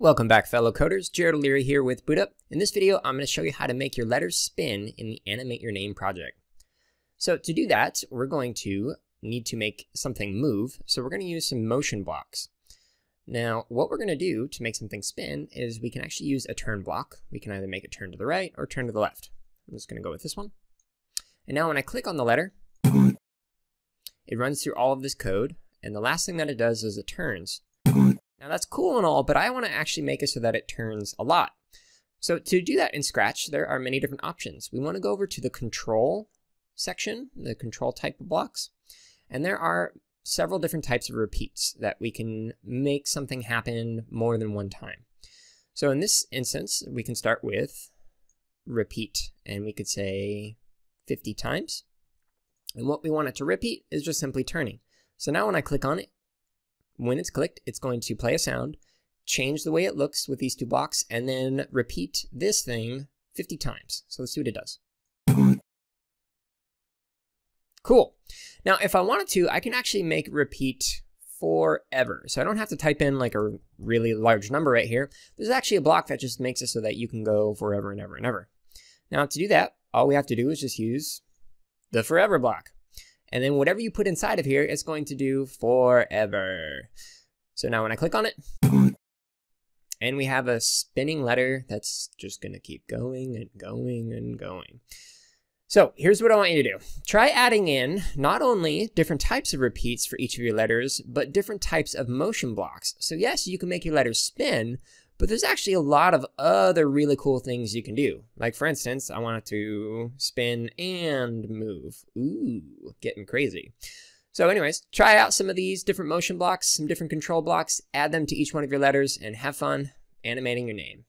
Welcome back fellow coders, Jared O'Leary here with BootUp. In this video, I'm going to show you how to make your letters spin in the Animate Your Name project. So to do that, we're going to need to make something move, so we're going to use some motion blocks. Now, what we're going to do to make something spin is we can actually use a turn block. We can either make it turn to the right or turn to the left. I'm just going to go with this one. And now when I click on the letter, it runs through all of this code, and the last thing that it does is it turns. Now that's cool and all, but I want to actually make it so that it turns a lot. So to do that in Scratch, there are many different options. We want to go over to the control section, the control type of blocks, and there are several different types of repeats that we can make something happen more than one time. So in this instance, we can start with repeat, and we could say 50 times. And what we want it to repeat is just simply turning. So now when I click on it, when it's clicked, it's going to play a sound, change the way it looks with these two blocks, and then repeat this thing 50 times. So let's see what it does. Cool. Now, if I wanted to, I can actually make repeat forever. So I don't have to type in like a really large number right here. There's actually a block that just makes it so that you can go forever and ever and ever. Now to do that, all we have to do is just use the forever block. And then whatever you put inside of here, it's going to do forever. So now when I click on it, and we have a spinning letter that's just going to keep going and going and going. So here's what I want you to do. Try adding in not only different types of repeats for each of your letters, but different types of motion blocks. So yes, you can make your letters spin, but there's actually a lot of other really cool things you can do. Like for instance, I want it to spin and move. Ooh, getting crazy. So anyways, try out some of these different motion blocks, some different control blocks, add them to each one of your letters, and have fun animating your name.